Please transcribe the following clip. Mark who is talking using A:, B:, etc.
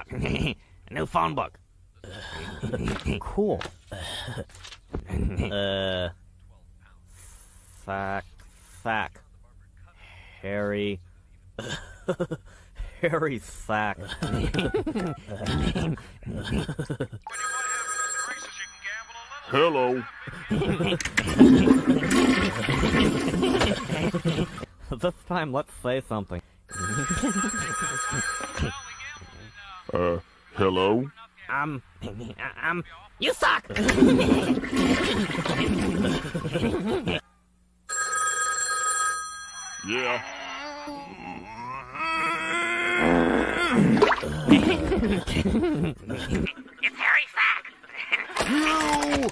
A: out. A new phone book.
B: Cool. uh. fuck, Fack. Harry. Harry Sack.
C: Hello.
B: this time, let's say something.
C: Uh, hello?
A: Um, um, you suck!
C: Yeah.
A: it's Harry Sack!
C: You